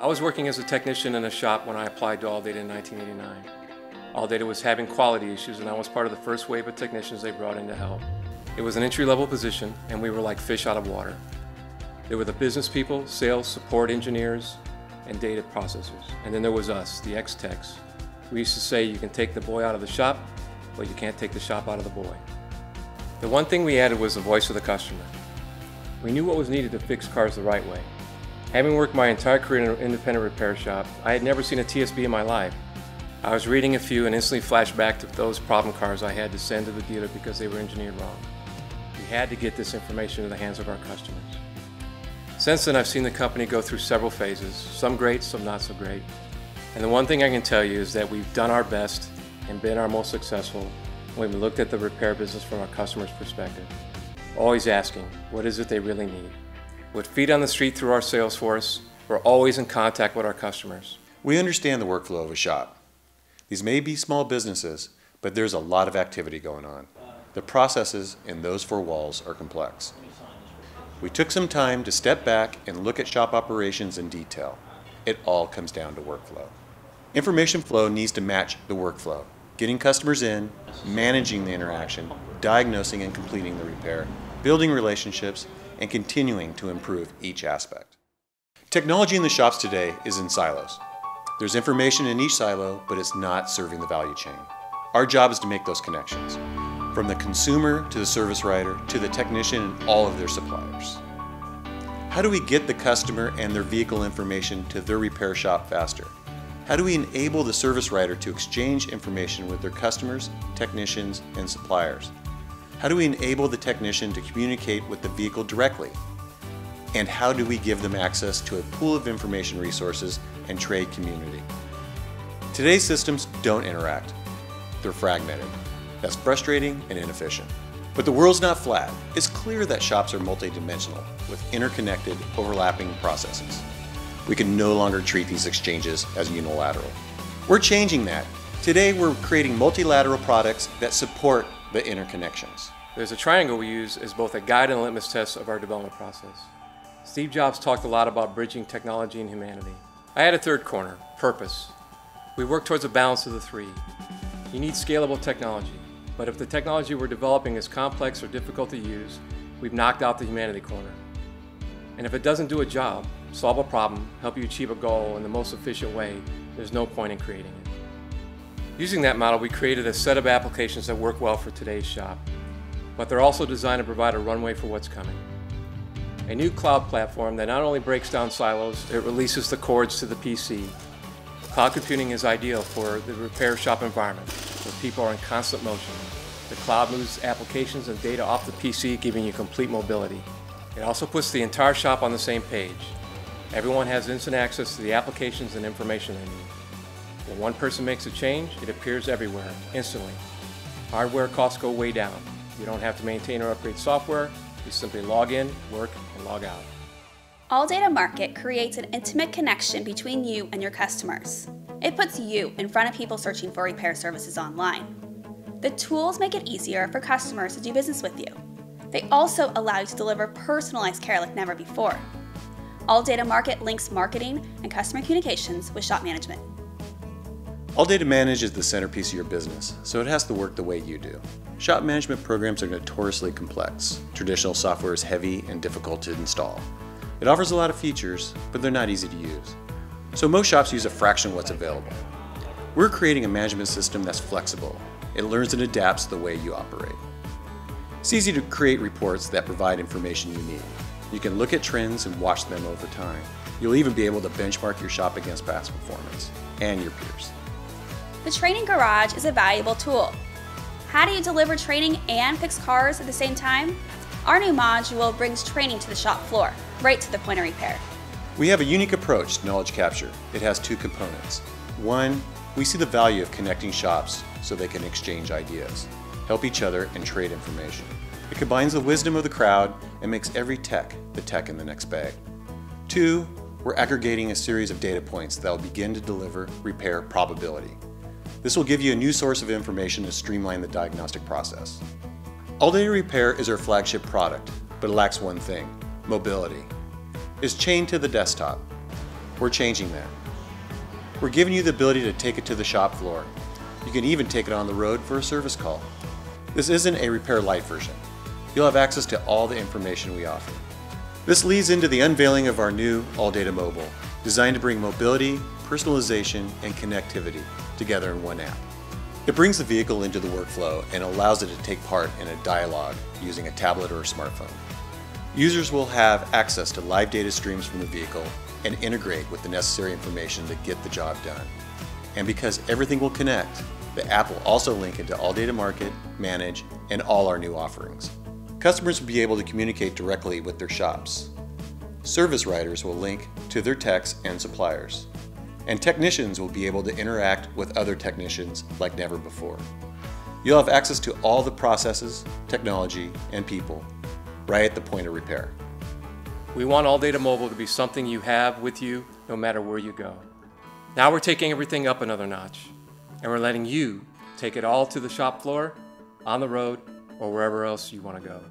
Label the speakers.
Speaker 1: I was working as a technician in a shop when I applied to ALLDATA in 1989. ALLDATA was having quality issues and I was part of the first wave of technicians they brought in to help. It was an entry-level position and we were like fish out of water. There were the business people, sales, support engineers, and data processors. And then there was us, the ex-techs. We used to say you can take the boy out of the shop, but you can't take the shop out of the boy. The one thing we added was the voice of the customer. We knew what was needed to fix cars the right way. Having worked my entire career in an independent repair shop, I had never seen a TSB in my life. I was reading a few and instantly flashed back to those problem cars I had to send to the dealer because they were engineered wrong. We had to get this information in the hands of our customers. Since then, I've seen the company go through several phases, some great, some not so great. And the one thing I can tell you is that we've done our best and been our most successful when we looked at the repair business from our customer's perspective. Always asking, what is it they really need? With feet on the street through our sales force, we're always in contact with our customers.
Speaker 2: We understand the workflow of a shop. These may be small businesses, but there's a lot of activity going on. The processes in those four walls are complex. We took some time to step back and look at shop operations in detail. It all comes down to workflow. Information flow needs to match the workflow getting customers in, managing the interaction, diagnosing and completing the repair, building relationships, and continuing to improve each aspect. Technology in the shops today is in silos. There's information in each silo, but it's not serving the value chain. Our job is to make those connections, from the consumer to the service writer to the technician and all of their suppliers. How do we get the customer and their vehicle information to their repair shop faster? How do we enable the service writer to exchange information with their customers, technicians, and suppliers? How do we enable the technician to communicate with the vehicle directly? And how do we give them access to a pool of information resources and trade community? Today's systems don't interact. They're fragmented. That's frustrating and inefficient. But the world's not flat. It's clear that shops are multidimensional with interconnected, overlapping processes we can no longer treat these exchanges as unilateral. We're changing that. Today we're creating multilateral products that support the interconnections.
Speaker 1: There's a triangle we use as both a guide and a litmus test of our development process. Steve Jobs talked a lot about bridging technology and humanity. I had a third corner, purpose. We work towards a balance of the three. You need scalable technology, but if the technology we're developing is complex or difficult to use, we've knocked out the humanity corner. And if it doesn't do a job, solve a problem, help you achieve a goal in the most efficient way, there's no point in creating it. Using that model, we created a set of applications that work well for today's shop, but they're also designed to provide a runway for what's coming. A new cloud platform that not only breaks down silos, it releases the cords to the PC. Cloud computing is ideal for the repair shop environment, where people are in constant motion. The cloud moves applications and data off the PC, giving you complete mobility. It also puts the entire shop on the same page, Everyone has instant access to the applications and information they need. When one person makes a change, it appears everywhere, instantly. Hardware costs go way down. You don't have to maintain or upgrade software. You simply log in, work, and log out.
Speaker 3: ALLDATA Market creates an intimate connection between you and your customers. It puts you in front of people searching for repair services online. The tools make it easier for customers to do business with you. They also allow you to deliver personalized care like never before. ALLDATA Market links marketing and customer communications with shop management.
Speaker 2: ALLDATA Manage is the centerpiece of your business, so it has to work the way you do. Shop management programs are notoriously complex. Traditional software is heavy and difficult to install. It offers a lot of features, but they're not easy to use. So most shops use a fraction of what's available. We're creating a management system that's flexible. It learns and adapts the way you operate. It's easy to create reports that provide information you need. You can look at trends and watch them over time. You'll even be able to benchmark your shop against past performance and your peers.
Speaker 3: The Training Garage is a valuable tool. How do you deliver training and fix cars at the same time? Our new module brings training to the shop floor, right to the point of repair.
Speaker 2: We have a unique approach to knowledge capture. It has two components. One, we see the value of connecting shops so they can exchange ideas, help each other, and trade information. It combines the wisdom of the crowd and makes every tech the tech in the next bag. Two, we're aggregating a series of data points that will begin to deliver repair probability. This will give you a new source of information to streamline the diagnostic process. All ALLDATA Repair is our flagship product, but it lacks one thing, mobility. It's chained to the desktop. We're changing that. We're giving you the ability to take it to the shop floor. You can even take it on the road for a service call. This isn't a Repair Lite version. You'll have access to all the information we offer. This leads into the unveiling of our new ALLDATA Mobile, designed to bring mobility, personalization, and connectivity together in one app. It brings the vehicle into the workflow and allows it to take part in a dialogue using a tablet or a smartphone. Users will have access to live data streams from the vehicle and integrate with the necessary information to get the job done. And because everything will connect, the app will also link into ALLDATA Market, Manage, and all our new offerings. Customers will be able to communicate directly with their shops. Service writers will link to their techs and suppliers. And technicians will be able to interact with other technicians like never before. You'll have access to all the processes, technology, and people right at the point of repair.
Speaker 1: We want ALLDATA Mobile to be something you have with you no matter where you go. Now we're taking everything up another notch, and we're letting you take it all to the shop floor, on the road, or wherever else you want to go.